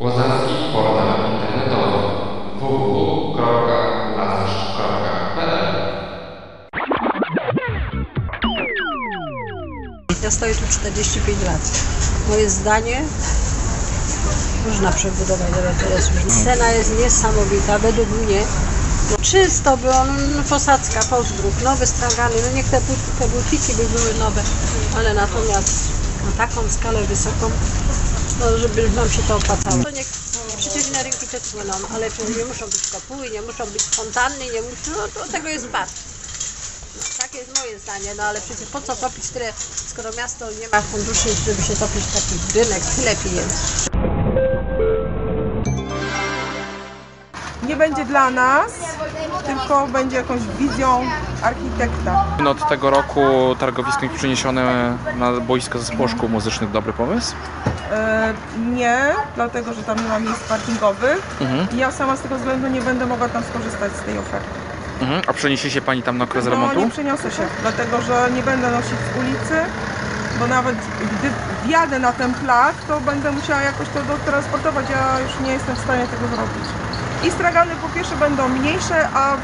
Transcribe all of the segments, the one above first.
Łazarski portal internetowy www.lazarz.pl Ja stoję tu 45 lat. Moje zdanie można przebudować, ale to jest już. Scena jest niesamowita, według mnie. No, czysto było, no, no, posadzka, pozdrów, nowe stragany, no niech te, but, te butiki by były nowe, ale natomiast na taką skalę wysoką, no żeby nam się to opłacało. To niech, przecież na rynki te płyną, ale nie muszą być kopuły, nie muszą być fontanny, nie muszą, no to tego jest bar. No, takie jest moje zdanie, no ale przecież po co topić tyle, skoro miasto nie ma funduszy, żeby się topić taki rynek tyle pieniędzy. nie będzie dla nas, tylko będzie jakąś wizją architekta. Od tego roku targowisko jest przeniesione na boisko zespołu muzycznych. Dobry pomysł? E, nie, dlatego że tam nie ma miejsc parkingowych. I ja sama z tego względu nie będę mogła tam skorzystać z tej oferty. Mhm. A przeniesie się Pani tam na okres No remontu? nie przeniosę się, dlatego że nie będę nosić z ulicy, bo nawet gdy wjadę na ten plac, to będę musiała jakoś to dotransportować, ja już nie jestem w stanie tego zrobić. I stragany po pierwsze będą mniejsze, a y,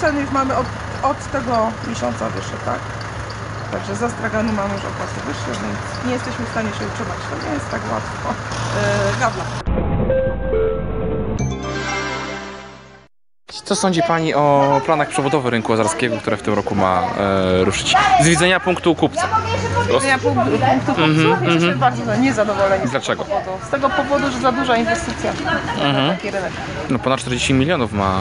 ceny już mamy od, od tego miesiąca wyższe, tak? Także za stragany mamy już opłaty wyższe, więc nie jesteśmy w stanie się utrzymać. To nie jest tak łatwo. Yy. Co sądzi Pani o planach przebudowy rynku łazarskiego, które w tym roku ma e, ruszyć? Z widzenia punktu kupca. Ja punkt, punktu kupców jesteśmy bardzo niezadowoleni. z Dlaczego? tego powodu. Z tego powodu, że za duża inwestycja na taki rynek. No ponad 40 milionów ma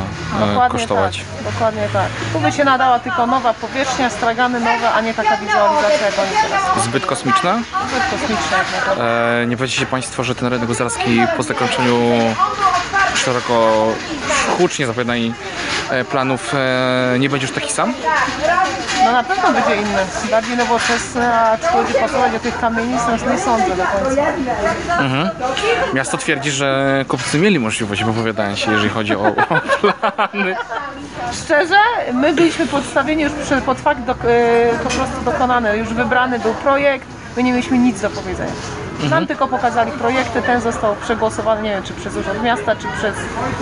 e, kosztować. tak, dokładnie tak. Tu by się nadała tylko nowa powierzchnia, stragany nowe, a nie taka wizualizacja jak oni teraz. Zbyt kosmiczna? Zbyt kosmiczne jak. E, nie boicie się Państwo, że ten rynek łazarski po zakończeniu szeroko, hucznie zapowiadanej e, planów e, nie będzie już taki sam? No na pewno będzie inny, bardziej nowoczesny, a czy będzie pasować do tych kamienic, no nie sądzę do końca. Miasto twierdzi, że kupcy mieli możliwość wypowiadania się, jeżeli chodzi o, o plany. Szczerze, my byliśmy podstawieni już przed- pod fakt do, y, po prostu dokonany, już wybrany był projekt, my nie mieliśmy nic do powiedzenia. Nam tylko pokazali projekty, ten został przegłosowany, nie wiem czy przez Urząd Miasta, czy przez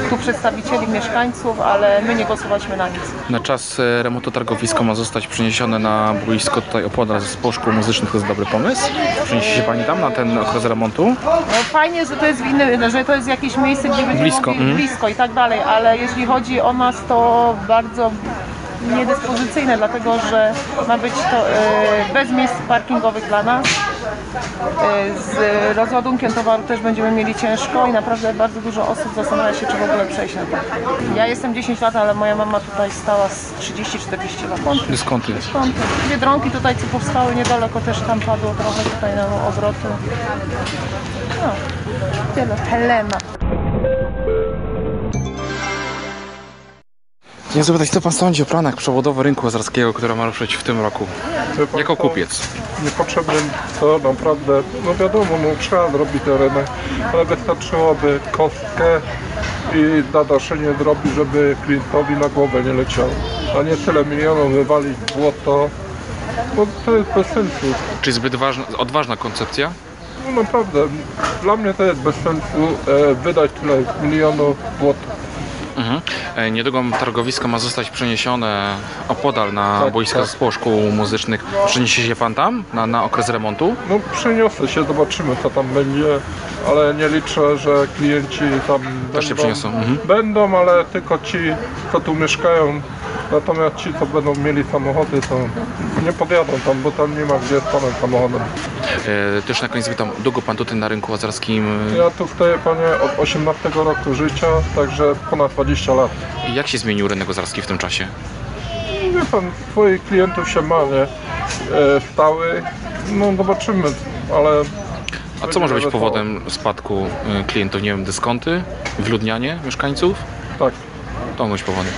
tu przedstawicieli mieszkańców, ale my nie głosowaliśmy na nic. Na czas e, remontu targowisko ma zostać przeniesione na boisko tutaj opodal zespołu szkół muzycznych. To jest dobry pomysł. Przeniesie się Pani tam na ten okres remontu? No, fajnie, że to jest że to jest jakieś miejsce, gdzie będziemy Blisko, mogli, mhm. blisko i tak dalej, ale jeśli chodzi o nas, to bardzo niedyspozycyjne, dlatego że ma być to e, bez miejsc parkingowych dla nas. E, z rozładunkiem towaru też będziemy mieli ciężko i naprawdę bardzo dużo osób zastanawia się, czy w ogóle przejść na to. Ja jestem 10 lat, ale moja mama tutaj stała z 30-40 lat. Skąd? Dyskonty. Skąd? Biedronki tutaj, co powstały niedaleko, też tam padło trochę tutaj na obroty. No, tyle. Helena. Chciałem zapytać, co Pan sądzi o planach przebudowy rynku łazarskiego, które ma ruszyć w tym roku? Pan Jako kupiec. Niepotrzebne to naprawdę, no wiadomo, no, trzeba zrobić ten rynek, ale wystarczyłoby kostkę i nadaszenie zrobić, żeby klientowi na głowę nie leciało. A nie tyle milionów wywalić w błoto, bo to jest bez sensu. Czy zbyt ważna, odważna koncepcja? No naprawdę, dla mnie to jest bez sensu e, wydać tyle milionów w błoto. Mhm. E, Niedługo targowisko ma zostać przeniesione opodal na Tak, boisko tak. szkół muzycznych. Przeniesie się Pan tam na, na okres remontu? No przeniosę się, zobaczymy co tam będzie, ale nie liczę, że klienci tam Też się będą. przeniosą, mhm. Będą, ale tylko ci, co tu mieszkają, natomiast ci, co będą mieli samochody, to nie podjadą tam, bo tam nie ma gdzie z panem samochodem. E, Też na koniec pytam, długo Pan tutaj na rynku łazarskim, e, Ja tu stoję, panie, od 18 roku życia, także ponad 20 lat. jak się zmienił rynek łazarski w tym czasie? Wie pan, swoich klientów się ma, nie? E, stały, no zobaczymy, ale A co może być powodem spadku klientów? Nie wiem, dyskonty, wyludnianie mieszkańców? tak. To mogą być powody.